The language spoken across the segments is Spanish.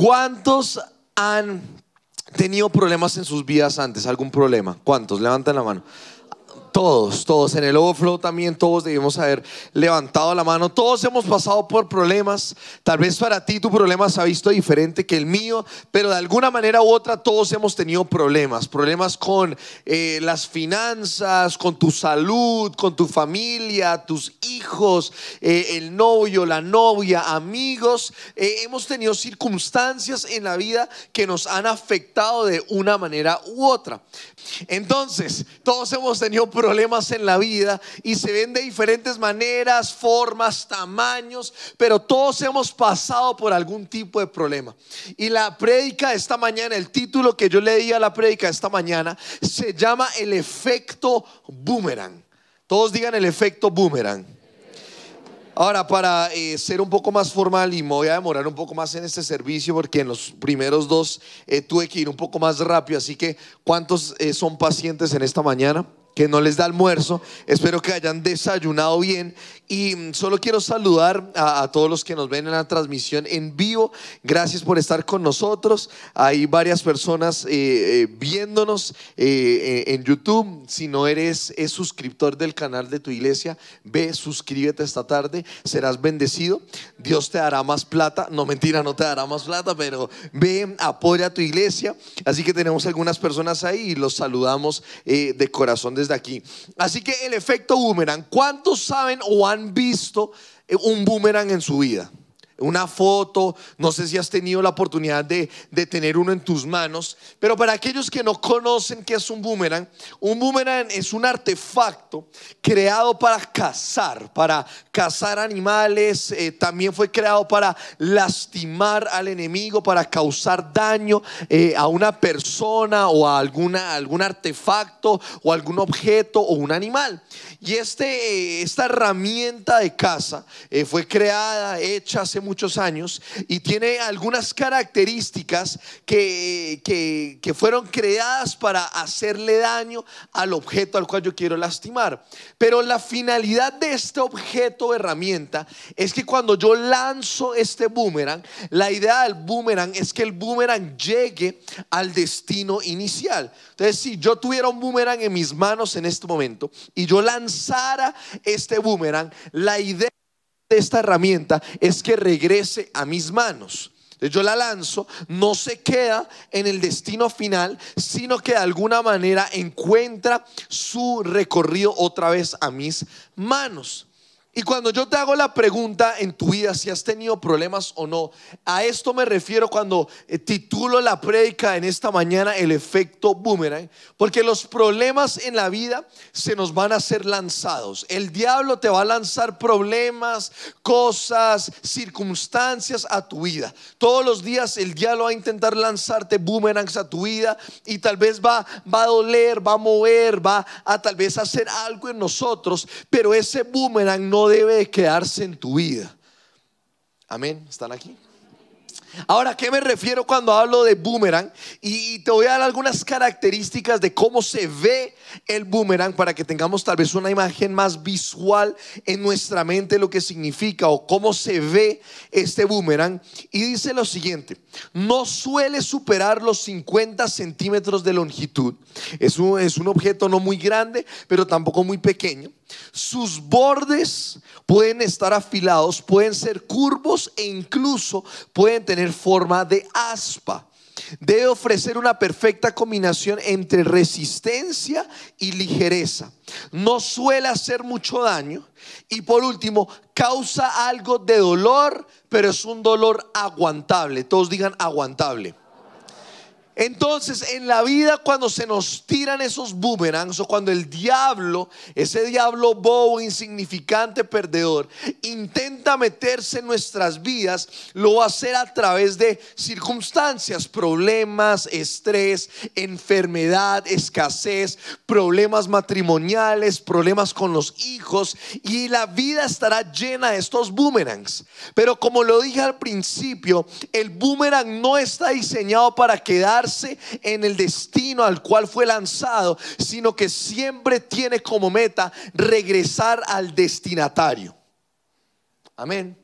¿Cuántos han tenido problemas en sus vidas antes? ¿Algún problema? ¿Cuántos? Levanten la mano. Todos, todos. En el overflow también todos debemos haber levantado la mano. Todos hemos pasado por problemas. Tal vez para ti tu problema se ha visto diferente que el mío, pero de alguna manera u otra todos hemos tenido problemas. Problemas con eh, las finanzas, con tu salud, con tu familia, tus hijos, eh, el novio, la novia, amigos. Eh, hemos tenido circunstancias en la vida que nos han afectado de una manera u otra. Entonces, todos hemos tenido problemas problemas en la vida y se ven de diferentes maneras, formas, tamaños, pero todos hemos pasado por algún tipo de problema. Y la prédica esta mañana, el título que yo leí a la prédica esta mañana, se llama el efecto boomerang. Todos digan el efecto boomerang. Ahora, para eh, ser un poco más formal y me voy a demorar un poco más en este servicio porque en los primeros dos eh, tuve que ir un poco más rápido, así que ¿cuántos eh, son pacientes en esta mañana? Que no les da almuerzo. Espero que hayan desayunado bien y mm, solo quiero saludar a, todos los que nos ven en la transmisión en vivo. Gracias por estar con nosotros. Hay varias personas eh, eh, viéndonos eh, en YouTube. Si no eres es suscriptor del canal de tu iglesia, ve, suscríbete esta tarde. Serás bendecido. Dios te dará más plata. No mentira, no te dará más plata, pero ve, apoya a tu iglesia. Así que tenemos algunas personas ahí y los saludamos de corazón desde aquí. Así que el efecto boomerang. ¿Cuántos saben o han visto un boomerang en su vida? Una foto, no sé si has tenido la oportunidad de, tener uno en tus manos, pero para aquellos que no conocen qué es un boomerang, un boomerang es un artefacto creado para cazar, para cazar animales, eh, también fue creado para lastimar al enemigo, para causar daño eh, a una persona o a alguna, algún artefacto o algún objeto o un animal. Y este, eh, esta herramienta de caza fue creada, hecha hace muchos años y tiene algunas características que, que, fueron creadas para hacerle daño al objeto al cual yo quiero lastimar. Pero la finalidad de este objeto o herramienta es que cuando yo lanzo este boomerang, la idea del boomerang es que el boomerang llegue al destino inicial. Entonces, si yo tuviera un boomerang en mis manos en este momento y yo lanzara este boomerang, la idea de esta herramienta es que regrese a mis manos. Yo la lanzo, no se queda en el destino final, sino que de alguna manera encuentra su recorrido otra vez a mis manos. Y cuando yo te hago la pregunta en tu vida si has tenido problemas o no, a esto me refiero cuando eh, titulo la prédica en esta mañana el efecto boomerang, porque los problemas en la vida se nos van a ser lanzados. El diablo te va a lanzar problemas, cosas, circunstancias a tu vida. Todos los días el diablo va a intentar lanzarte boomerangs a tu vida y tal vez va, va a doler, va a mover, va a tal vez hacer algo en nosotros, pero ese boomerang no debe quedarse en tu vida. Amén. ¿Están aquí? Ahora, ¿qué me refiero cuando hablo de boomerang? Y te voy a dar algunas características de cómo se ve el boomerang para que tengamos tal vez una imagen más visual en nuestra mente lo que significa o cómo se ve este boomerang. Y dice lo siguiente, no suele superar los 50 centímetros de longitud. Es un, es un objeto no muy grande, pero tampoco muy pequeño. Sus bordes pueden estar afilados, pueden ser curvos e incluso pueden tener forma de aspa. Debe ofrecer una perfecta combinación entre resistencia y ligereza. No suele hacer mucho daño. Y por último, causa algo de dolor, pero es un dolor aguantable. Todos digan aguantable. Entonces, en la vida cuando se nos tiran esos boomerangs o cuando el diablo, ese diablo bobo, insignificante, perdedor, intenta meterse en nuestras vidas, lo va a hacer a través de circunstancias, problemas, estrés, enfermedad, escasez, problemas matrimoniales, problemas con los hijos y la vida estará llena de estos boomerangs. Pero como lo dije al principio, el boomerang no está diseñado para quedarse en el destino al cual fue lanzado, sino que siempre tiene como meta regresar al destinatario. Amén.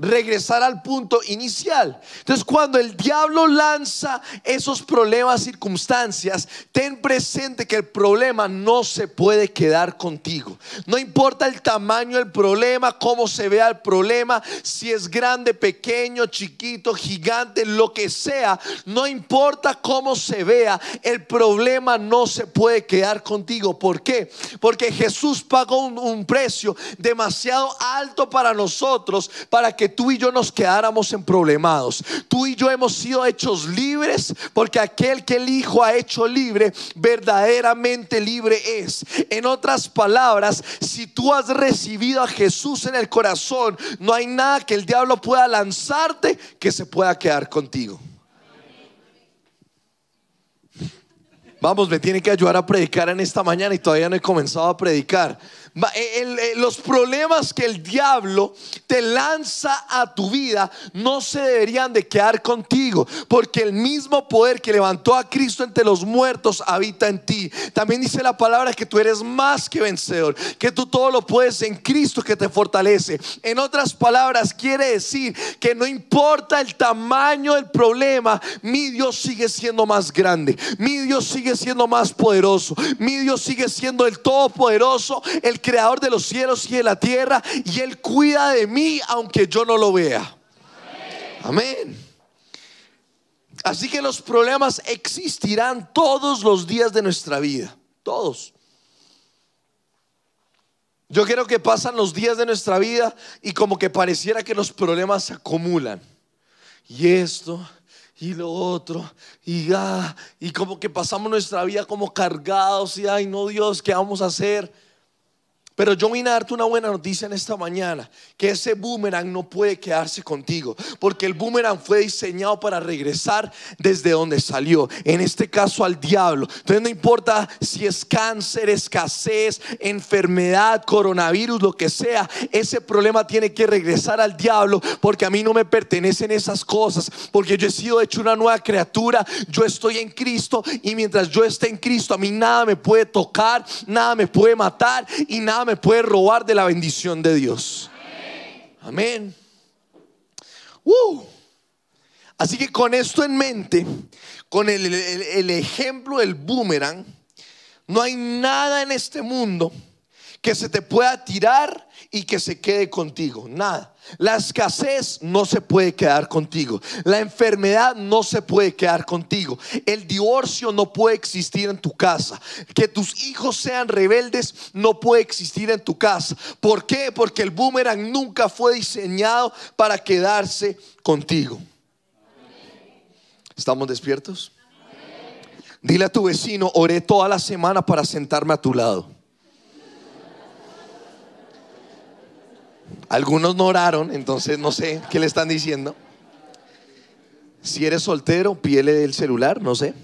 Regresar al punto inicial. Entonces, cuando el diablo lanza esos problemas, circunstancias, ten presente que el problema no se puede quedar contigo. No importa el tamaño del problema, cómo se vea el problema, si es grande, pequeño, chiquito, gigante, lo que sea, no importa cómo se vea, el problema no se puede quedar contigo. ¿Por qué? Porque Jesús pagó un, un precio demasiado alto para nosotros, para que tú y yo nos quedáramos en problemados. Tú y yo hemos sido hechos libres porque aquel que el Hijo ha hecho libre, verdaderamente libre es. En otras palabras, si tú has recibido a Jesús en el corazón, no hay nada que el diablo pueda lanzarte que se pueda quedar contigo. Vamos, me tiene que ayudar a predicar en esta mañana y todavía no he comenzado a predicar. Eh, eh, los problemas que el diablo te lanza a tu vida no se deberían de quedar contigo, porque el mismo poder que levantó a Cristo entre los muertos habita en ti. También dice la palabra que tú eres más que vencedor, que tú todo lo puedes en Cristo que te fortalece. En otras palabras, quiere decir que no importa el tamaño del problema, mi Dios sigue siendo más grande, mi Dios sigue siendo más poderoso, mi Dios sigue siendo el todopoderoso, el creador de los cielos y de la tierra, y Él cuida de mí aunque yo no lo vea. Amén. Así que los problemas existirán todos los días de nuestra vida, todos. Yo creo que pasan los días de nuestra vida y como que pareciera que los problemas se acumulan. Y esto, y lo otro, y ya, y como que pasamos nuestra vida como cargados y ay no Dios, ¿qué vamos a hacer? Pero yo vine a darte una buena noticia en esta mañana, que ese boomerang no puede quedarse contigo, porque el boomerang fue diseñado para regresar desde donde salió, en este caso al diablo. Entonces no importa si es cáncer, escasez, enfermedad, coronavirus, lo que sea, ese problema tiene que regresar al diablo, porque a mí no me pertenecen esas cosas, porque yo he sido hecho una nueva criatura, yo estoy en Cristo y mientras yo esté en Cristo, a mí nada me puede tocar, nada me puede matar y nada me me puede robar de la bendición de Dios. Amén. Uh. Así que con esto en mente, con el, el ejemplo del boomerang, no hay nada en este mundo que se te pueda tirar y que se quede contigo. Nada. La escasez no se puede quedar contigo. La enfermedad no se puede quedar contigo. El divorcio no puede existir en tu casa. Que tus hijos sean rebeldes no puede existir en tu casa. ¿Por qué? Porque el boomerang nunca fue diseñado para quedarse contigo. ¿Estamos despiertos? Dile a tu vecino, oré toda la semana para sentarme a tu lado. Algunos no oraron, entonces no sé qué le están diciendo. Si eres soltero, pídele el celular, no sé.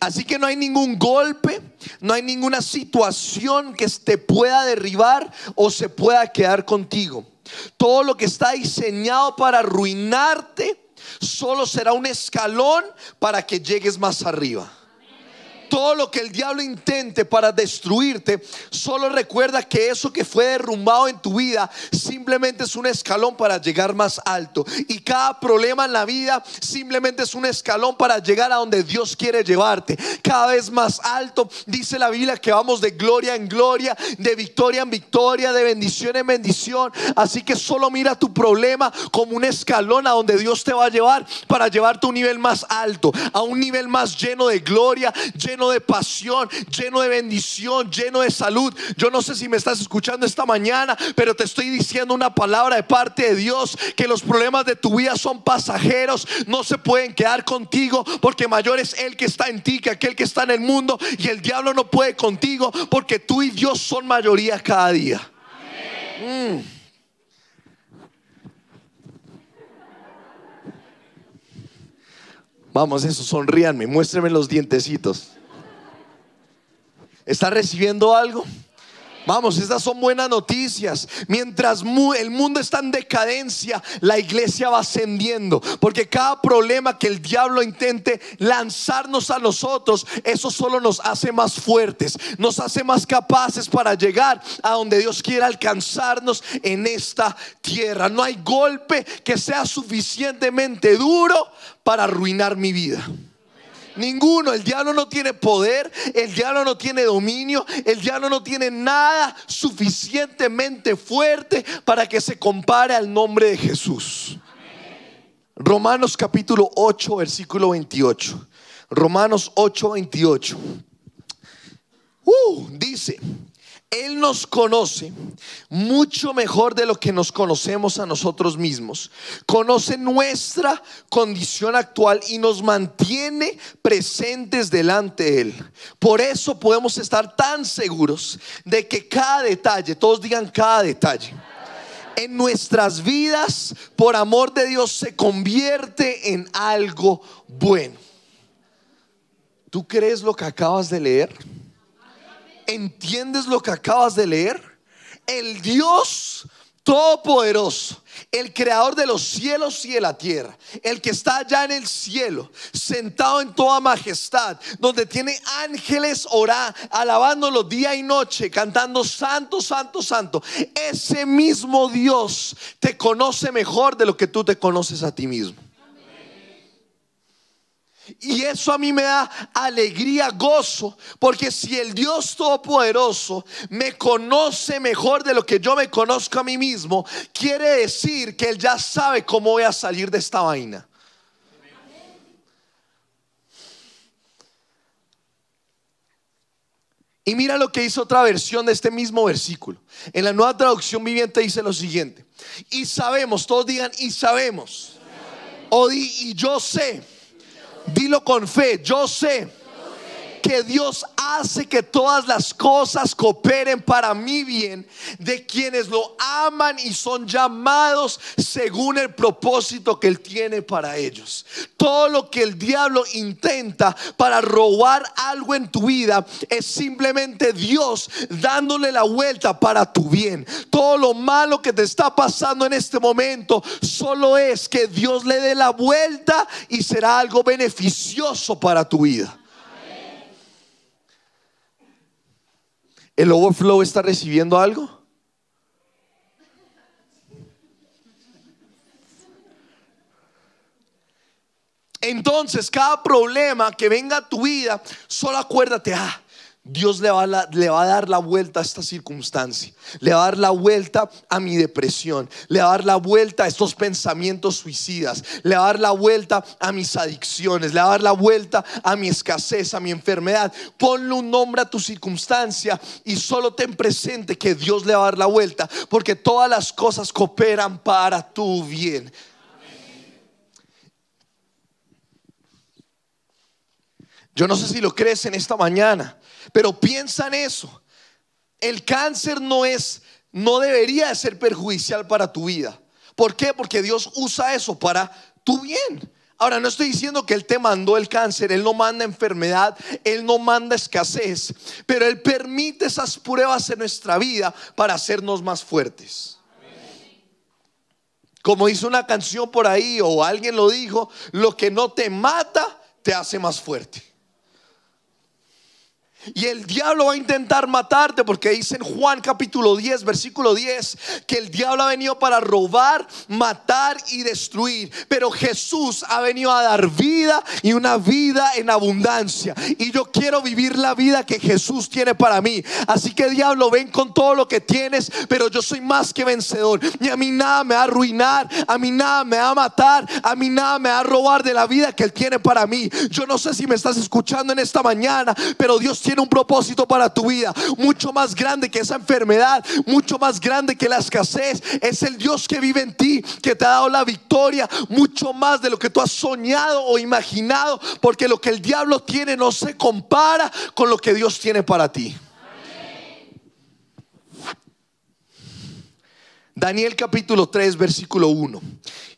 Así que no hay ningún golpe, no hay ninguna situación que te pueda derribar o se pueda quedar contigo. Todo lo que está diseñado para arruinarte solo será un escalón para que llegues más arriba todo lo que el diablo intente para destruirte, solo recuerda que eso que fue derrumbado en tu vida simplemente es un escalón para llegar más alto. Y cada problema en la vida simplemente es un escalón para llegar a donde Dios quiere llevarte. Cada vez más alto, dice la Biblia que vamos de gloria en gloria, de victoria en victoria, de bendición en bendición. Así que solo mira tu problema como un escalón a donde Dios te va a llevar para llevarte a un nivel más alto, a un nivel más lleno de gloria, lleno de pasión, lleno de bendición, lleno de salud. Yo no sé si me estás escuchando esta mañana, pero te estoy diciendo una palabra de parte de Dios, que los problemas de tu vida son pasajeros, no se pueden quedar contigo, porque mayor es el que está en ti que aquel que está en el mundo, y el diablo no puede contigo, porque tú y Dios son mayoría cada día. Mm. Vamos, eso, sonríanme, muéstrenme los dientecitos. ¿Está recibiendo algo? Vamos, estas son buenas noticias. Mientras el mundo está en decadencia, la iglesia va ascendiendo. Porque cada problema que el diablo intente lanzarnos a nosotros, eso solo nos hace más fuertes, nos hace más capaces para llegar a donde Dios quiera alcanzarnos en esta tierra. No hay golpe que sea suficientemente duro para arruinar mi vida. Ninguno. El diablo no tiene poder, el diablo no tiene dominio, el diablo no tiene nada suficientemente fuerte para que se compare al nombre de Jesús. Romanos capítulo 8, versículo 28. Romanos 8, 28. Uh, dice, él nos conoce mucho mejor de lo que nos conocemos a nosotros mismos. Conoce nuestra condición actual y nos mantiene presentes delante de Él. Por eso podemos estar tan seguros de que cada detalle, todos digan cada detalle, en nuestras vidas, por amor de Dios, se convierte en algo bueno. ¿Tú crees lo que acabas de leer? ¿Entiendes lo que acabas de leer? El Dios Todopoderoso, el creador de los cielos y de la tierra, el que está allá en el cielo, sentado en toda majestad, donde tiene ángeles orando, alabándolo día y noche, cantando santo, santo, santo. Ese mismo Dios te conoce mejor de lo que tú te conoces a ti mismo. Y eso a mí me da alegría, gozo, porque si el Dios Todopoderoso me conoce mejor de lo que yo me conozco a mí mismo, quiere decir que Él ya sabe cómo voy a salir de esta vaina. Y mira lo que hizo otra versión de este mismo versículo. En la nueva traducción viviente dice lo siguiente. Y sabemos, todos digan, y sabemos. O di, y yo sé Dilo con fe, yo sé que Dios hace que todas las cosas cooperen para mi bien de quienes lo aman y son llamados según el propósito que Él tiene para ellos. Todo lo que el diablo intenta para robar algo en tu vida es simplemente Dios dándole la vuelta para tu bien. Todo lo malo que te está pasando en este momento solo es que Dios le dé la vuelta y será algo beneficioso para tu vida. ¿El overflow está recibiendo algo? Entonces, cada problema que venga a tu vida, solo acuérdate, ah, Dios le va, a dar la vuelta a esta circunstancia, le va a dar la vuelta a mi depresión, le va a dar la vuelta a estos pensamientos suicidas, le va a dar la vuelta a mis adicciones, le va a dar la vuelta a mi escasez, a mi enfermedad. Ponle un nombre a tu circunstancia y solo ten presente que Dios le va a dar la vuelta, porque todas las cosas cooperan para tu bien. Yo no sé si lo crees en esta mañana, pero piensa en eso. El cáncer no es, no debería de ser perjudicial para tu vida. ¿Por qué? Porque Dios usa eso para tu bien. Ahora, no estoy diciendo que Él te mandó el cáncer, Él no manda enfermedad, Él no manda escasez, pero Él permite esas pruebas en nuestra vida para hacernos más fuertes. Como dice una canción por ahí o alguien lo dijo, lo que no te mata te hace más fuerte. Y el diablo va a intentar matarte porque dice en Juan capítulo 10, versículo 10, que el diablo ha venido para robar, matar y destruir. Pero Jesús ha venido a dar vida y una vida en abundancia. Y yo quiero vivir la vida que Jesús tiene para mí. Así que diablo, ven con todo lo que tienes, pero yo soy más que vencedor. Y a mí nada me va a arruinar, a mí nada me va a matar, a mí nada me va a robar de la vida que Él tiene para mí. Yo no sé si me estás escuchando en esta mañana, pero Dios tiene tiene un propósito para tu vida, mucho más grande que esa enfermedad, mucho más grande que la escasez. Es el Dios que vive en ti, que te ha dado la victoria, mucho más de lo que tú has soñado o imaginado, porque lo que el diablo tiene no se compara con lo que Dios tiene para ti. Daniel capítulo 3, versículo 1.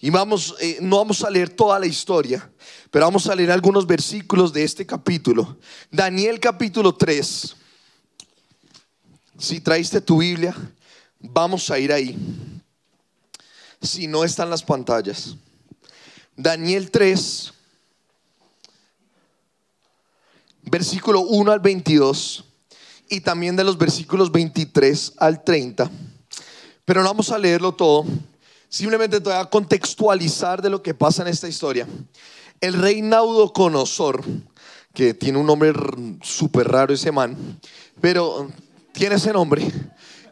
Y vamos, eh, no vamos a leer toda la historia, pero vamos a leer algunos versículos de este capítulo. Daniel capítulo 3. Si traíste tu Biblia, vamos a ir ahí. Si no están las pantallas. Daniel 3, versículo 1 al 22 y también de los versículos 23 al 30. Pero no vamos a leerlo todo. Simplemente te voy a contextualizar de lo que pasa en esta historia. El rey Naudoconosor, que tiene un nombre súper raro ese man, pero tiene ese nombre.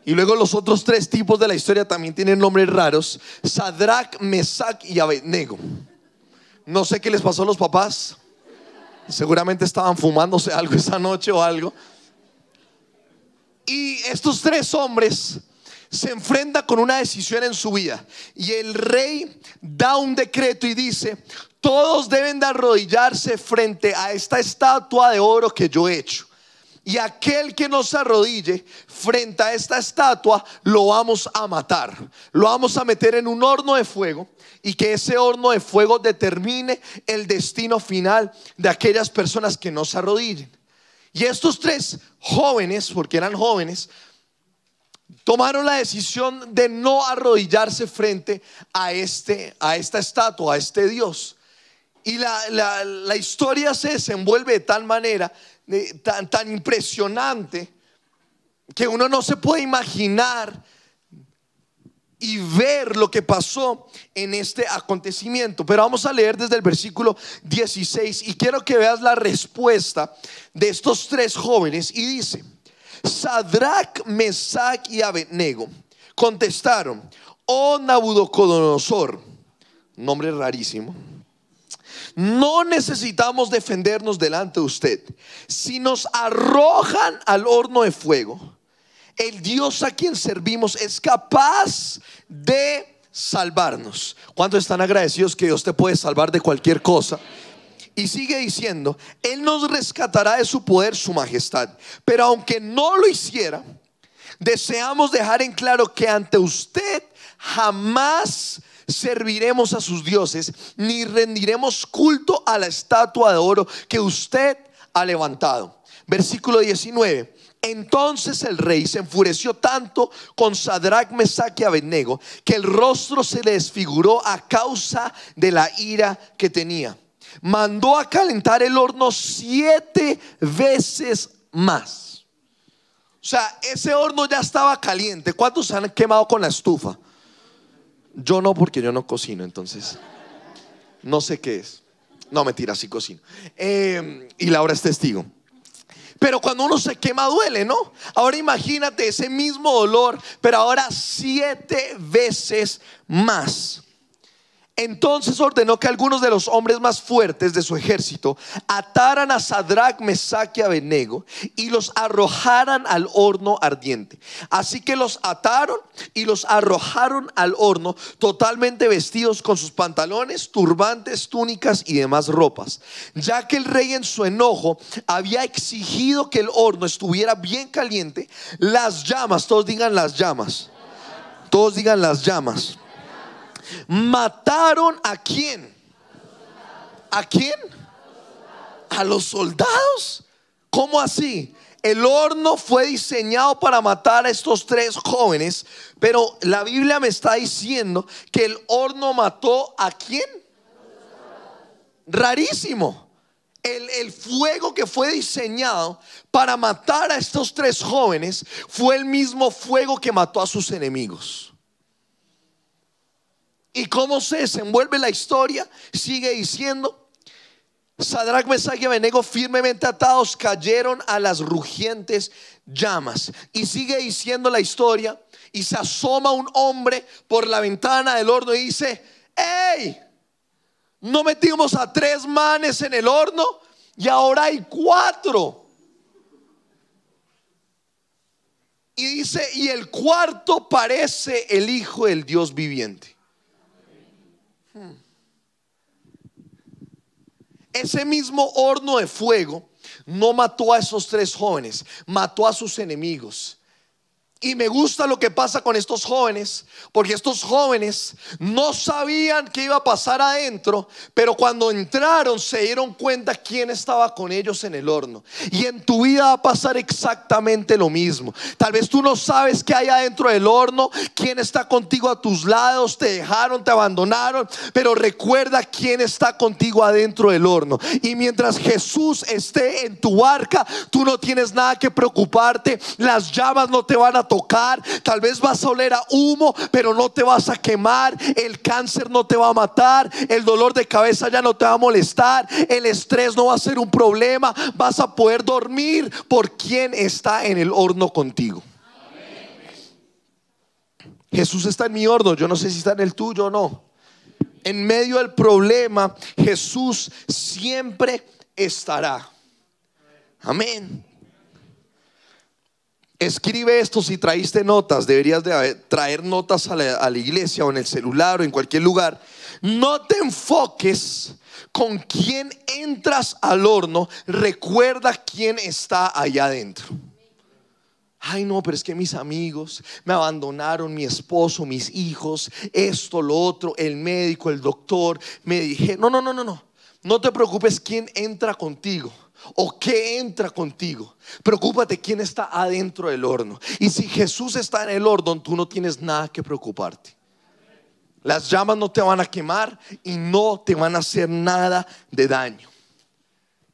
Y luego los otros tres tipos de la historia también tienen nombres raros. Sadrach, Mesach y Abednego. No sé qué les pasó a los papás. Seguramente estaban fumándose algo esa noche o algo. Y estos tres hombres se enfrentan con una decisión en su vida. Y el rey da un decreto y dice, todos deben de arrodillarse frente a esta estatua de oro que yo he hecho. Y aquel que no se arrodille frente a esta estatua, lo vamos a matar. Lo vamos a meter en un horno de fuego y que ese horno de fuego determine el destino final de aquellas personas que no se arrodillen. Y estos tres jóvenes, porque eran jóvenes, tomaron la decisión de no arrodillarse frente a, este, a esta estatua, a este Dios. Y la, la historia se desenvuelve de tal manera tan, tan impresionante que uno no se puede imaginar y ver lo que pasó en este acontecimiento. Pero vamos a leer desde el versículo 16 y quiero que veas la respuesta de estos tres jóvenes y dice, Sadrach, Mesach y Abednego contestaron, oh Nabucodonosor, nombre rarísimo, no necesitamos defendernos delante de usted. Si nos arrojan al horno de fuego, el Dios a quien servimos es capaz de salvarnos. ¿Cuántos están agradecidos que Dios te puede salvar de cualquier cosa? Y sigue diciendo, Él nos rescatará de su poder, su majestad. Pero aunque no lo hiciera, deseamos dejar en claro que ante usted jamás serviremos a sus dioses, ni rendiremos culto a la estatua de oro que usted ha levantado. Versículo 19. Entonces el rey se enfureció tanto con Sadrach, Mesach y Abednego que el rostro se desfiguró a causa de la ira que tenía. Mandó a calentar el horno siete veces más. O sea, ese horno ya estaba caliente. ¿Cuántos se han quemado con la estufa? Yo no, porque yo no cocino, entonces no sé qué es. No, mentira, sí cocino. Eh, y Laura es testigo. Pero cuando uno se quema duele, ¿no? Ahora imagínate ese mismo dolor, pero ahora siete veces más. Entonces ordenó que algunos de los hombres más fuertes de su ejército ataran a Sadrach, Mesach y y los arrojaran al horno ardiente. Así que los ataron y los arrojaron al horno totalmente vestidos con sus pantalones, turbantes, túnicas y demás ropas. Ya que el rey en su enojo había exigido que el horno estuviera bien caliente, las llamas, todos digan las llamas, todos digan las llamas ¿Mataron a quién? ¿A quién? A los soldados. ¿Cómo así? El horno fue diseñado para matar a estos tres jóvenes, pero la Biblia me está diciendo que el horno mató a quién? Rarísimo. El, el, fuego que fue diseñado para matar a estos tres jóvenes fue el mismo fuego que mató a sus enemigos. ¿Y cómo se desenvuelve la historia? Sigue diciendo, Sadrach, Mesach y Abednego firmemente atados cayeron a las rugientes llamas. Y sigue diciendo la historia y se asoma un hombre por la ventana del horno y dice, ¡Ey! No metimos a tres manes en el horno y ahora hay cuatro. Y dice, y el cuarto parece el Hijo del Dios viviente. Ese mismo horno de fuego no mató a esos tres jóvenes, mató a sus enemigos. Y me gusta lo que pasa con estos jóvenes, porque estos jóvenes no sabían qué iba a pasar adentro, pero cuando entraron se dieron cuenta quién estaba con ellos en el horno. Y en tu vida va a pasar exactamente lo mismo. Tal vez tú no sabes qué hay adentro del horno, quién está contigo a tus lados, te dejaron, te abandonaron, pero recuerda quién está contigo adentro del horno. Y mientras Jesús esté en tu barca, tú no tienes nada que preocuparte, las llamas no te van a tocar, tal vez vas a oler a humo, pero no te vas a quemar, el cáncer no te va a matar, el dolor de cabeza ya no te va a molestar, el estrés no va a ser un problema, vas a poder dormir por quien está en el horno contigo. Jesús está en mi horno, yo no sé si está en el tuyo o no. En medio del problema, Jesús siempre estará. Amén. Escribe esto si traíste notas, deberías de traer notas a la, a la, iglesia o en el celular o en cualquier lugar. No te enfoques con quién entras al horno, recuerda quién está allá adentro. Ay, no, pero es que mis amigos me abandonaron, mi esposo, mis hijos, esto, lo otro, el médico, el doctor, me dije, no, no, no, no, no. No te preocupes quién entra contigo o qué entra contigo. Preocúpate quién está adentro del horno. Y si Jesús está en el horno, tú no tienes nada que preocuparte. Las llamas no te van a quemar y no te van a hacer nada de daño.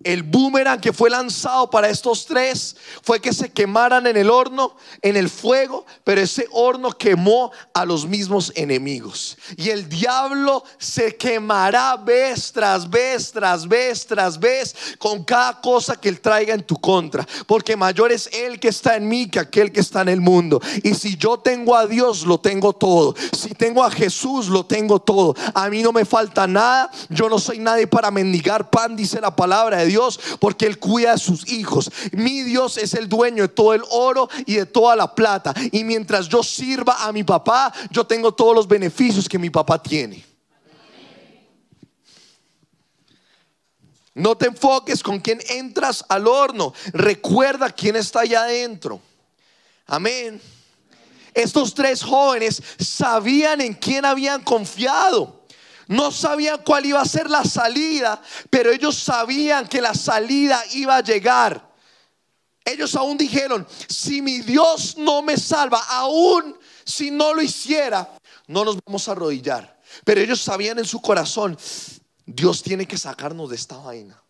El boomerang que fue lanzado para estos tres fue que se quemaran en el horno, en el fuego, pero ese horno quemó a los mismos enemigos. Y el diablo se quemará vez tras vez, tras vez, tras vez, con cada cosa que él traiga en tu contra. Porque mayor es él que está en mí que aquel que está en el mundo. Y si yo tengo a Dios, lo tengo todo. Si tengo a Jesús, lo tengo todo. A mí no me falta nada. Yo no soy nadie para mendigar pan, dice la palabra de Dios, porque Él cuida de sus hijos. Mi Dios es el dueño de todo el oro y de toda la plata. Y mientras yo sirva a mi papá, yo tengo todos los beneficios que mi papá tiene. No te enfoques con quién entras al horno. Recuerda quién está allá adentro. Amén. Estos tres jóvenes sabían en quién habían confiado. No sabían cuál iba a ser la salida, pero ellos sabían que la salida iba a llegar. Ellos aún dijeron, si mi Dios no me salva, aún si no lo hiciera, no nos vamos a arrodillar. Pero ellos sabían en su corazón, Dios tiene que sacarnos de esta vaina.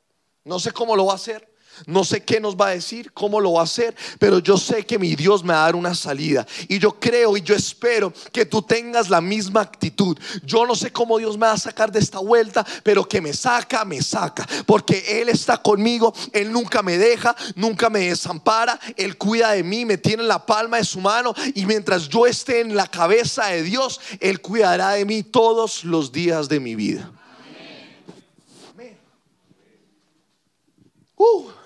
No sé cómo lo va a hacer, no sé qué nos va a decir, cómo lo va a hacer, pero yo sé que mi Dios me va a dar una salida. Y yo creo y yo espero que tú tengas la misma actitud. Yo no sé cómo Dios me va a sacar de esta vuelta, pero que me saca, me saca. Porque Él está conmigo, Él nunca me deja, nunca me desampara, Él cuida de mí, me tiene en la palma de su mano. Y mientras yo esté en la cabeza de Dios, Él cuidará de mí todos los días de mi vida. Amén. Uh.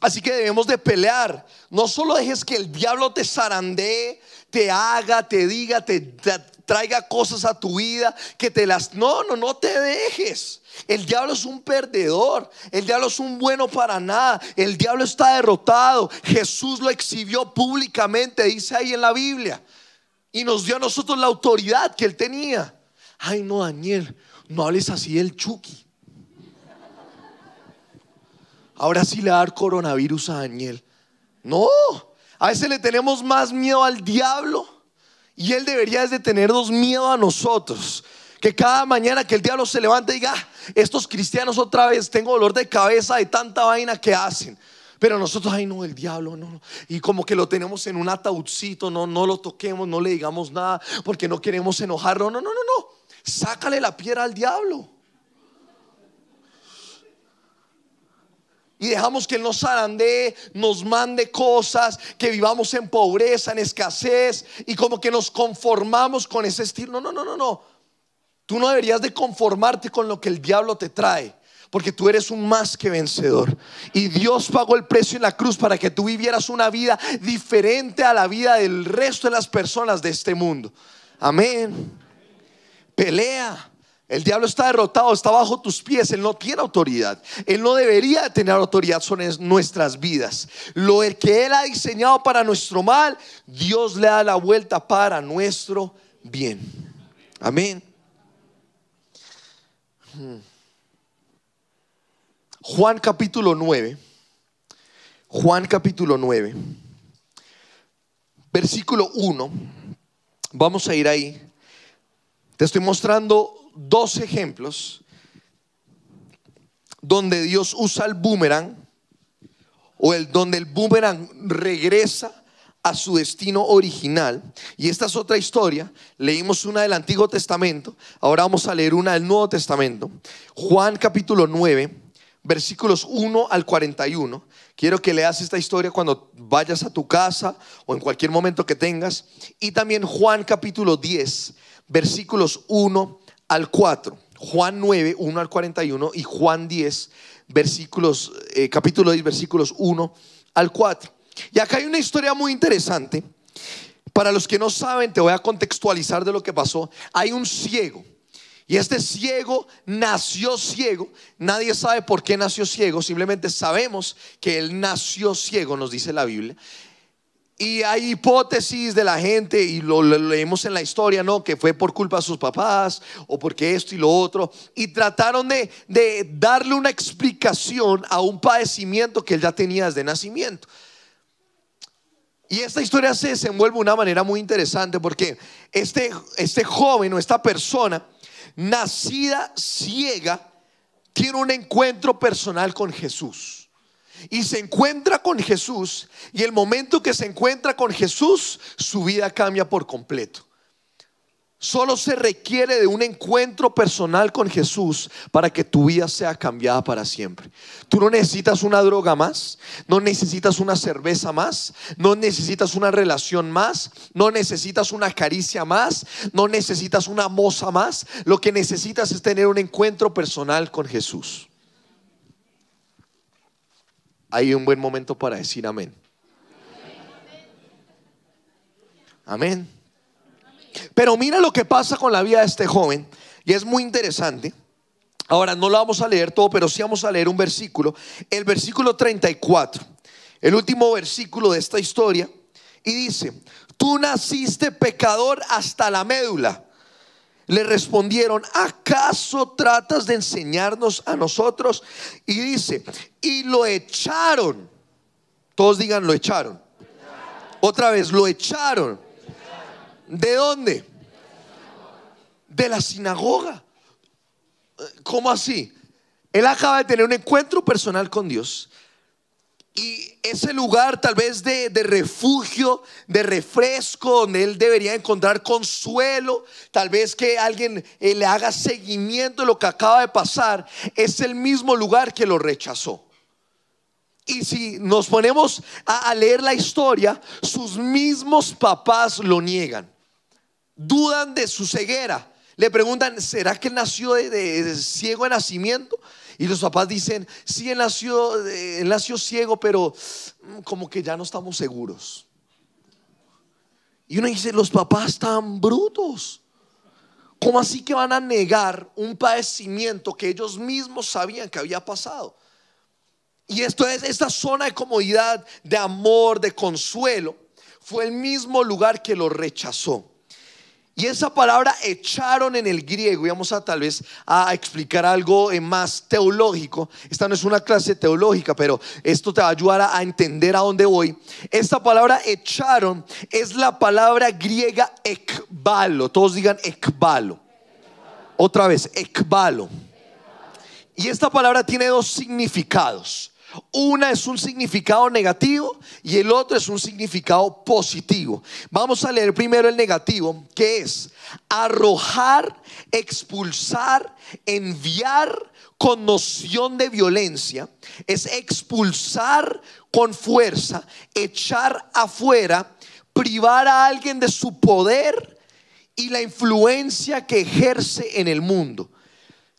Así que debemos de pelear. No solo dejes que el diablo te zarandee, te haga, te diga, te, traiga cosas a tu vida, que te las... No, no, no te dejes. El diablo es un perdedor. El diablo es un bueno para nada. El diablo está derrotado. Jesús lo exhibió públicamente, dice ahí en la Biblia. Y nos dio a nosotros la autoridad que él tenía. Ay, no, Daniel, no hables así del Chucky. Ahora sí le va a dar coronavirus a Daniel. No, a veces le tenemos más miedo al diablo y él debería de tenernos miedo a nosotros. Que cada mañana que el diablo se levante y diga, ah, estos cristianos otra vez, tengo dolor de cabeza de tanta vaina que hacen. Pero nosotros, ay no, el diablo, no, no. Y como que lo tenemos en un ataúdcito, no, no lo toquemos, no le digamos nada, porque no queremos enojarlo. No, no, no, no. Sácale la piedra al diablo. Y dejamos que nos zarandee, nos mande cosas, que vivamos en pobreza, en escasez y como que nos conformamos con ese estilo. No, no, no, no, no. Tú no deberías de conformarte con lo que el diablo te trae. Porque tú eres un más que vencedor. Y Dios pagó el precio en la cruz para que tú vivieras una vida diferente a la vida del resto de las personas de este mundo. Amén. Pelea, El diablo está derrotado, está bajo tus pies, él no tiene autoridad. Él no debería tener autoridad sobre nuestras vidas. Lo que él ha diseñado para nuestro mal, Dios le da la vuelta para nuestro bien. Amén. Hmm. Juan capítulo 9. Juan capítulo 9. Versículo 1. Vamos a ir ahí. Te estoy mostrando dos ejemplos donde Dios usa el boomerang o el donde el boomerang regresa a su destino original. Y esta es otra historia. Leímos una del Antiguo Testamento, ahora vamos a leer una del Nuevo Testamento. Juan capítulo 9, versículos 1 al 41. Quiero que leas esta historia cuando vayas a tu casa o en cualquier momento que tengas. Y también Juan capítulo 10, versículos 1 al 4. Juan 9, 1 al 41 y Juan 10, versículos, eh, capítulo 10, versículos 1 al 4. Y acá hay una historia muy interesante. Para los que no saben, te voy a contextualizar de lo que pasó. Hay un ciego. Y este ciego nació ciego. Nadie sabe por qué nació ciego. Simplemente sabemos que él nació ciego, nos dice la Biblia. Y hay hipótesis de la gente, y lo, leemos en la historia, ¿no? Que fue por culpa de sus papás, o porque esto y lo otro. Y trataron de, de darle una explicación a un padecimiento que él ya tenía desde nacimiento. Y esta historia se desenvuelve de una manera muy interesante porque este, este joven o esta persona, nacida ciega, tiene un encuentro personal con Jesús y se encuentra con Jesús y el momento que se encuentra con Jesús, su vida cambia por completo. Solo se requiere de un encuentro personal con Jesús para que tu vida sea cambiada para siempre. Tú no necesitas una droga más, no necesitas una cerveza más, no necesitas una relación más, no necesitas una caricia más, no necesitas una moza más. Lo que necesitas es tener un encuentro personal con Jesús hay un buen momento para decir amén. Amén. Pero mira lo que pasa con la vida de este joven, y es muy interesante. Ahora, no lo vamos a leer todo, pero sí vamos a leer un versículo, el versículo 34, el último versículo de esta historia, y dice, tú naciste pecador hasta la médula le respondieron, ¿acaso tratas de enseñarnos a nosotros? Y dice, y lo echaron. Todos digan, lo echaron. Otra vez, lo echaron. ¿De dónde? De la sinagoga. ¿Cómo así? Él acaba de tener un encuentro personal con Dios y ese lugar tal vez de, refugio, de refresco, donde él debería encontrar consuelo, tal vez que alguien eh, le haga seguimiento de lo que acaba de pasar, es el mismo lugar que lo rechazó. Y si nos ponemos a, leer la historia, sus mismos papás lo niegan, dudan de su ceguera. Le preguntan, ¿será que nació de ciego de nacimiento? Y los papás dicen, sí, él nació, eh, él nació ciego, pero mm, como que ya no estamos seguros. Y uno dice, los papás están brutos. ¿Cómo así que van a negar un padecimiento que ellos mismos sabían que había pasado? Y esto es esta zona de comodidad, de amor, de consuelo, fue el mismo lugar que lo rechazó. Y esa palabra echaron en el griego, y vamos a tal vez a explicar algo eh, más teológico. Esta no es una clase teológica, pero esto te va a ayudar a, entender a dónde voy. Esta palabra echaron es la palabra griega ekbalo. Todos digan ekbalo. Otra vez, ekbalo. Y esta palabra tiene dos significados. Una es un significado negativo y el otro es un significado positivo. Vamos a leer primero el negativo, que es arrojar, expulsar, enviar con noción de violencia. Es expulsar con fuerza, echar afuera, privar a alguien de su poder y la influencia que ejerce en el mundo.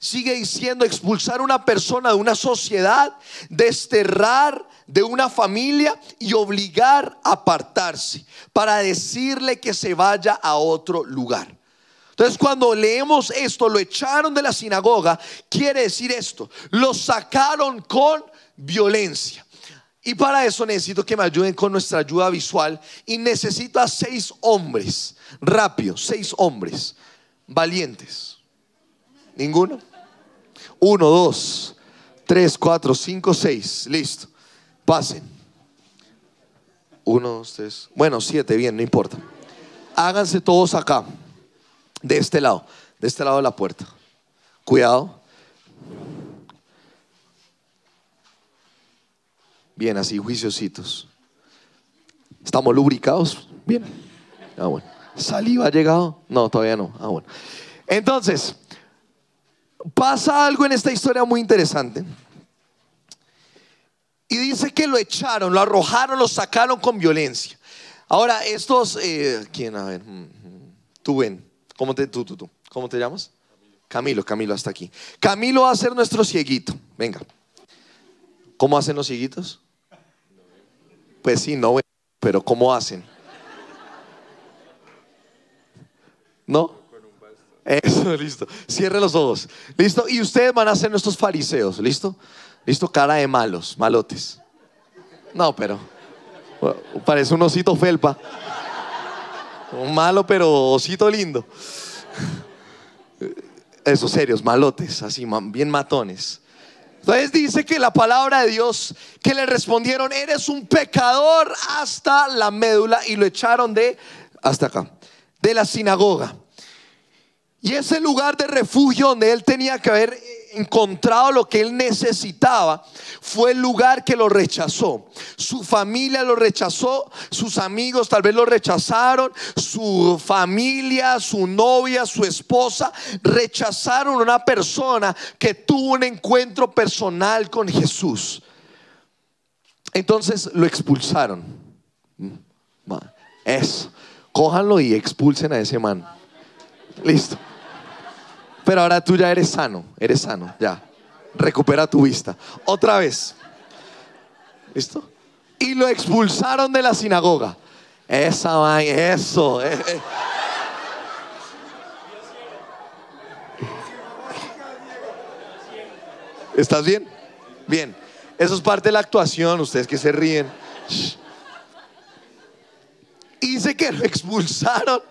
Sigue diciendo expulsar a una persona de una sociedad, desterrar de una familia y obligar a apartarse para decirle que se vaya a otro lugar. Entonces cuando leemos esto, lo echaron de la sinagoga, quiere decir esto, lo sacaron con violencia. Y para eso necesito que me ayuden con nuestra ayuda visual y necesito a seis hombres, rápido, seis hombres, valientes. ¿Ninguno? Uno, dos, tres, cuatro, cinco, seis. Listo. Pasen. Uno, dos, tres. Bueno, siete, bien, no importa. Háganse todos acá. De este lado. De este lado de la puerta. Cuidado. Bien, así, juiciositos. ¿Estamos lubricados? Bien. Ah, bueno. ¿Saliva ha llegado? No, todavía no. Ah, bueno. Entonces, pasa algo en esta historia muy interesante. Y dice que lo echaron, lo arrojaron, lo sacaron con violencia. Ahora, estos, eh, ¿quién? A ver, mm, mm, tú ven, ¿cómo te, tú, tú, tú, ¿cómo te llamas? Camilo, Camilo, hasta aquí. Camilo va a ser nuestro cieguito, venga. ¿Cómo hacen los cieguitos? Pues sí, no, pero ¿cómo hacen? ¿No? Eso, listo. Cierre los ojos. Listo. Y ustedes van a ser nuestros fariseos. Listo. Listo, cara de malos, malotes. No, pero parece un osito felpa. Un malo, pero osito lindo. Esos serios, malotes, así, bien matones. Entonces dice que la palabra de Dios que le respondieron, eres un pecador hasta la médula y lo echaron de, hasta acá, de la sinagoga. Y ese lugar de refugio donde él tenía que haber encontrado lo que él necesitaba, fue el lugar que lo rechazó. Su familia lo rechazó, sus amigos tal vez lo rechazaron, su familia, su novia, su esposa, rechazaron a una persona que tuvo un encuentro personal con Jesús. Entonces lo expulsaron. Mm, eso. Cójanlo y expulsen a ese man. Listo. Pero ahora tú ya eres sano, eres sano, ya. Recupera tu vista. Otra vez. ¿Listo? Y lo expulsaron de la sinagoga. Esa vaina, eso. Eh, eh. ¿Estás bien? Bien. Eso es parte de la actuación, ustedes que se ríen. Y dice que lo expulsaron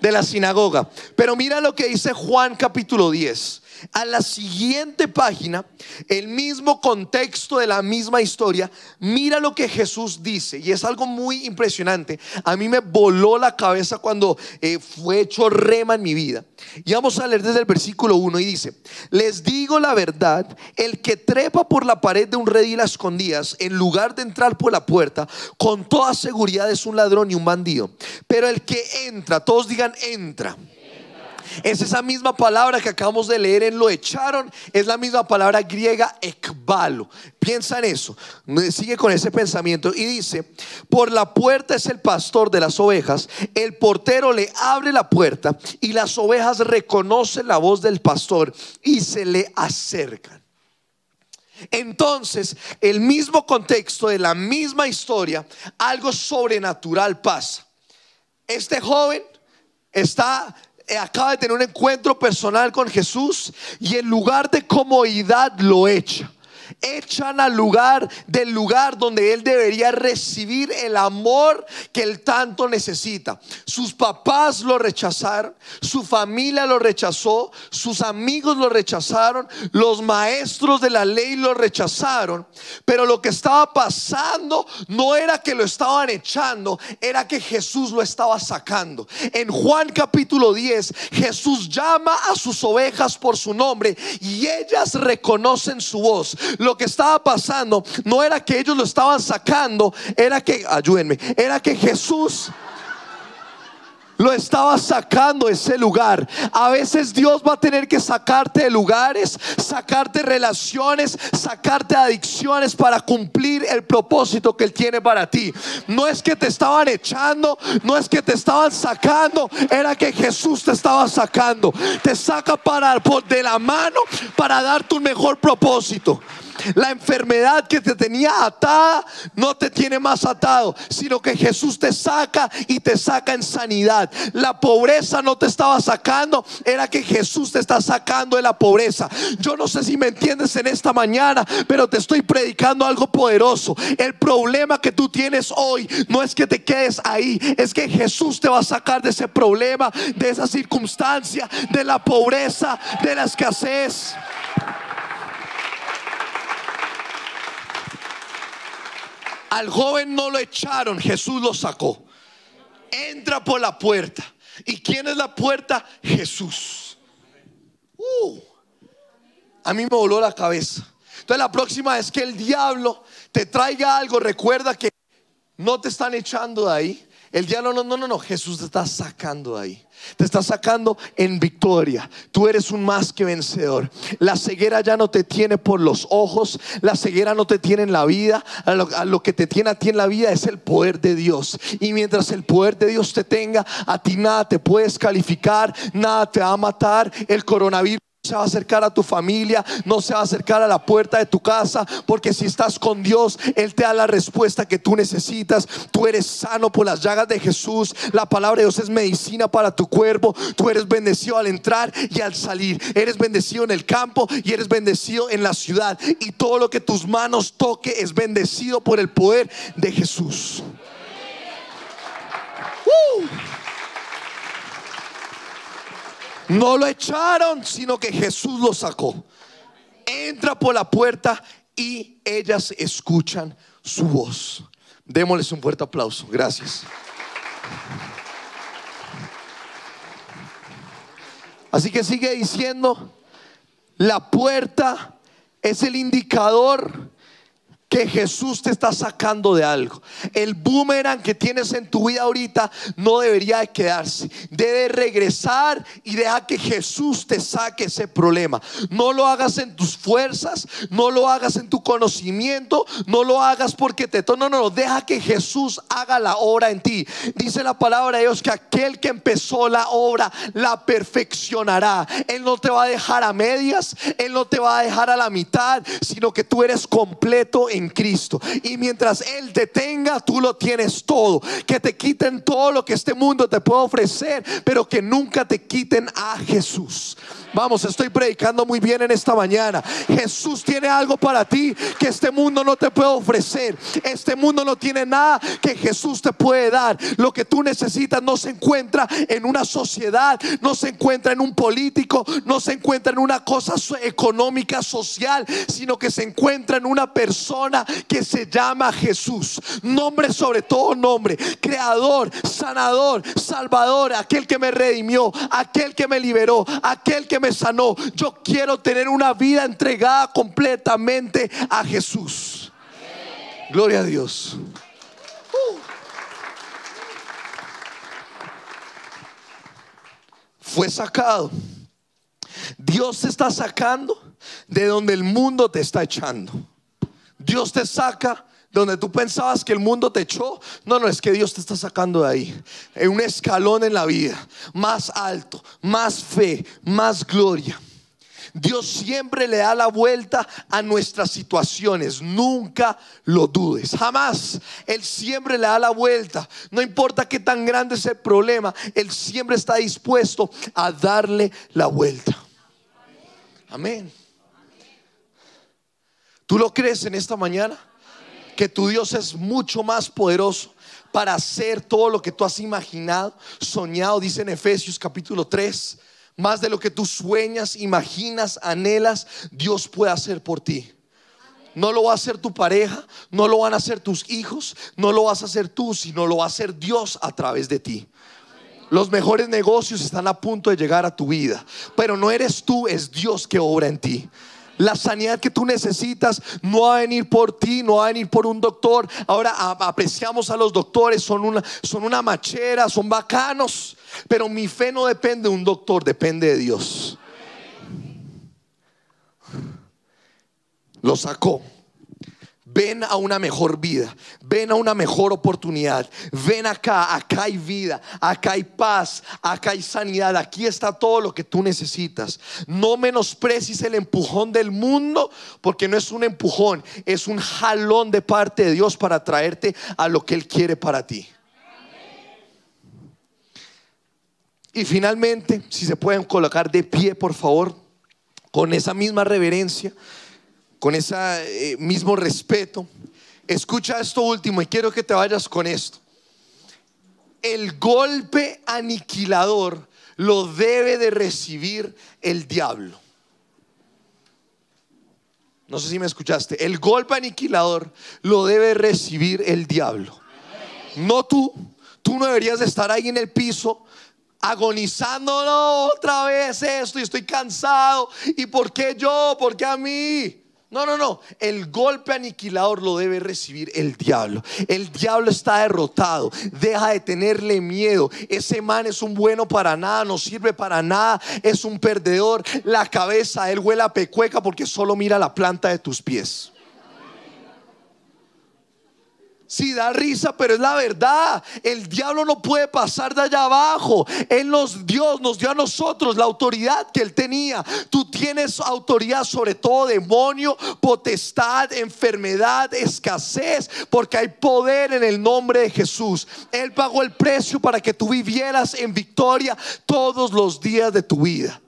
de la sinagoga. Pero mira lo que dice Juan capítulo 10. A la siguiente página, el mismo contexto de la misma historia, mira lo que Jesús dice. Y es algo muy impresionante. A mí me voló la cabeza cuando eh, fue hecho rema en mi vida. Y vamos a leer desde el versículo 1 y dice, les digo la verdad, el que trepa por la pared de un redil a escondidas, en lugar de entrar por la puerta, con toda seguridad es un ladrón y un bandido. Pero el que entra, todos digan entra es esa misma palabra que acabamos de leer en lo echaron, es la misma palabra griega ekbalo. Piensa en eso, sigue con ese pensamiento y dice, por la puerta es el pastor de las ovejas, el portero le abre la puerta y las ovejas reconocen la voz del pastor y se le acercan. Entonces, el mismo contexto de la misma historia, algo sobrenatural pasa. Este joven está acaba de tener un encuentro personal con Jesús y en lugar de comodidad lo echa echan al lugar del lugar donde él debería recibir el amor que él tanto necesita. Sus papás lo rechazaron, su familia lo rechazó, sus amigos lo rechazaron, los maestros de la ley lo rechazaron, pero lo que estaba pasando no era que lo estaban echando, era que Jesús lo estaba sacando. En Juan capítulo 10, Jesús llama a sus ovejas por su nombre y ellas reconocen su voz. Que estaba pasando no era que ellos lo estaban sacando, era que, ayúdenme, era que Jesús lo estaba sacando ese lugar. A veces Dios va a tener que sacarte de lugares, sacarte relaciones, sacarte adicciones para cumplir el propósito que Él tiene para ti. No es que te estaban echando, no es que te estaban sacando, era que Jesús te estaba sacando. Te saca para de la mano para darte un mejor propósito. La enfermedad que te tenía atada no te tiene más atado, sino que Jesús te saca y te saca en sanidad. La pobreza no te estaba sacando, era que Jesús te está sacando de la pobreza. Yo no sé si me entiendes en esta mañana, pero te estoy predicando algo poderoso. El problema que tú tienes hoy no es que te quedes ahí, es que Jesús te va a sacar de ese problema, de esa circunstancia, de la pobreza, de la escasez. Al joven no lo echaron, Jesús lo sacó. Entra por la puerta. ¿Y quién es la puerta? Jesús. Uh, a mí me voló la cabeza. Entonces la próxima vez que el diablo te traiga algo, recuerda que no te están echando de ahí. El diablo no, no, no, no, Jesús te está sacando de ahí. Te está sacando en victoria. Tú eres un más que vencedor. La ceguera ya no te tiene por los ojos. La ceguera no te tiene en la vida. A lo, que te tiene a ti en la vida es el poder de Dios. Y mientras el poder de Dios te tenga, a ti nada te puedes calificar, nada te va a matar. El coronavirus se va a acercar a tu familia, no se va a acercar a la puerta de tu casa, porque si estás con Dios, Él te da la respuesta que tú necesitas. Tú eres sano por las llagas de Jesús. La palabra de Dios es medicina para tu cuerpo. Tú eres bendecido al entrar y al salir. Eres bendecido en el campo y eres bendecido en la ciudad. Y todo lo que tus manos toque es bendecido por el poder de Jesús. No lo echaron, sino que Jesús lo sacó. Entra por la puerta y ellas escuchan su voz. Démosles un fuerte aplauso. Gracias. Así que sigue diciendo, la puerta es el indicador que Jesús te está sacando de algo. El boomerang que tienes en tu vida ahorita no debería de quedarse. Debe regresar y deja que Jesús te saque ese problema. No lo hagas en tus fuerzas, no lo hagas en tu conocimiento, no lo hagas porque te... No, no, no, deja que Jesús haga la obra en ti. Dice la palabra de Dios que aquel que empezó la obra la perfeccionará. Él no te va a dejar a medias, Él no te va a dejar a la mitad, sino que tú eres completo en Cristo. Y mientras Él te tenga, tú lo tienes todo. Que te quiten todo lo que este mundo te puede ofrecer, pero que nunca te quiten a Jesús. Vamos, estoy predicando muy bien en esta mañana. Jesús tiene algo para ti que este mundo no te puede ofrecer. Este mundo no tiene nada que Jesús te puede dar. Lo que tú necesitas no se encuentra en una sociedad, no se encuentra en un político, no se encuentra en una cosa económica, social, sino que se encuentra en una persona que se llama Jesús. Nombre sobre todo nombre. Creador, sanador, salvador, aquel que me redimió, aquel que me liberó, aquel que me sanó. Yo quiero tener una vida entregada completamente a Jesús. Gloria a Dios. Uh. Fue sacado. Dios te está sacando de donde el mundo te está echando. Dios te saca donde tú pensabas que el mundo te echó. No, no, es que Dios te está sacando de ahí. En un escalón en la vida, más alto, más fe, más gloria. Dios siempre le da la vuelta a nuestras situaciones. Nunca lo dudes. Jamás. Él siempre le da la vuelta. No importa qué tan grande es el problema. Él siempre está dispuesto a darle la vuelta. Amén. ¿Tú lo crees en esta mañana? Que tu Dios es mucho más poderoso para hacer todo lo que tú has imaginado, soñado, dice en Efesios capítulo 3, más de lo que tú sueñas, imaginas, anhelas, Dios puede hacer por ti. No lo va a hacer tu pareja, no lo van a hacer tus hijos, no lo vas a hacer tú, sino lo va a hacer Dios a través de ti. Los mejores negocios están a punto de llegar a tu vida, pero no eres tú, es Dios que obra en ti. La sanidad que tú necesitas no va a venir por ti, no va a venir por un doctor. Ahora apreciamos a los doctores, son una, son una machera, son bacanos. Pero mi fe no depende de un doctor, depende de Dios. Lo sacó. Ven a una mejor vida, ven a una mejor oportunidad, ven acá, acá hay vida, acá hay paz, acá hay sanidad, aquí está todo lo que tú necesitas. No menosprecies el empujón del mundo, porque no es un empujón, es un jalón de parte de Dios para traerte a lo que Él quiere para ti. Y finalmente, si se pueden colocar de pie, por favor, con esa misma reverencia con ese eh, mismo respeto, escucha esto último y quiero que te vayas con esto. El golpe aniquilador lo debe de recibir el diablo. No sé si me escuchaste. El golpe aniquilador lo debe recibir el diablo. No tú. Tú no deberías de estar ahí en el piso agonizando otra vez esto y estoy cansado. ¿Y por qué yo? ¿Por qué a mí? No, no, no. El golpe aniquilador lo debe recibir el diablo. El diablo está derrotado. Deja de tenerle miedo. Ese man es un bueno para nada, no sirve para nada. Es un perdedor. La cabeza, él huele a pecueca porque solo mira la planta de tus pies. Si da risa, pero es la verdad. El diablo no puede pasar de allá abajo. Él nos dio, nos dio a nosotros la autoridad que él tenía. Tú tienes autoridad sobre todo demonio, potestad, enfermedad, escasez, porque hay poder en el nombre de Jesús. Él pagó el precio para que tú vivieras en victoria todos los días de tu vida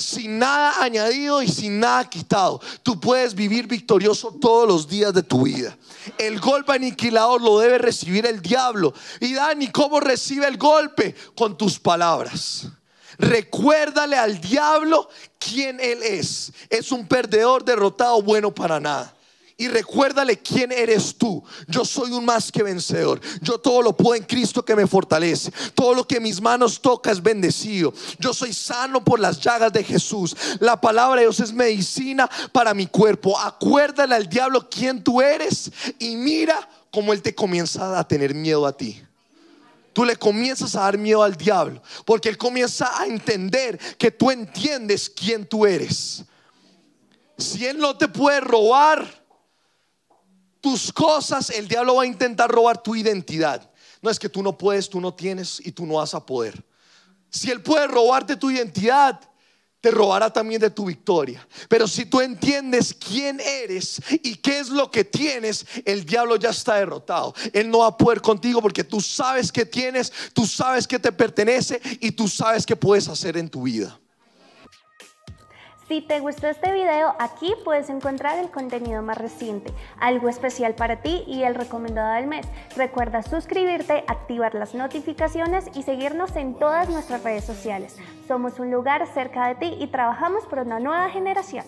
sin nada añadido y sin nada quitado. Tú puedes vivir victorioso todos los días de tu vida. El golpe aniquilador lo debe recibir el diablo. Y Dani, ¿cómo recibe el golpe? Con tus palabras. Recuérdale al diablo quién él es. Es un perdedor derrotado, bueno para nada y recuérdale quién eres tú. Yo soy un más que vencedor. Yo todo lo puedo en Cristo que me fortalece. Todo lo que mis manos toca es bendecido. Yo soy sano por las llagas de Jesús. La palabra de Dios es medicina para mi cuerpo. Acuérdale al diablo quién tú eres y mira cómo él te comienza a tener miedo a ti. Tú le comienzas a dar miedo al diablo porque él comienza a entender que tú entiendes quién tú eres. Si él no te puede robar, tus cosas, el diablo va a intentar robar tu identidad. No es que tú no puedes, tú no tienes y tú no vas a poder. Si él puede robarte tu identidad, te robará también de tu victoria. Pero si tú entiendes quién eres y qué es lo que tienes, el diablo ya está derrotado. Él no va a poder contigo porque tú sabes que tienes, tú sabes que te pertenece y tú sabes que puedes hacer en tu vida. Si te gustó este video, aquí puedes encontrar el contenido más reciente, algo especial para ti y el recomendado del mes. Recuerda suscribirte, activar las notificaciones y seguirnos en todas nuestras redes sociales. Somos un lugar cerca de ti y trabajamos por una nueva generación.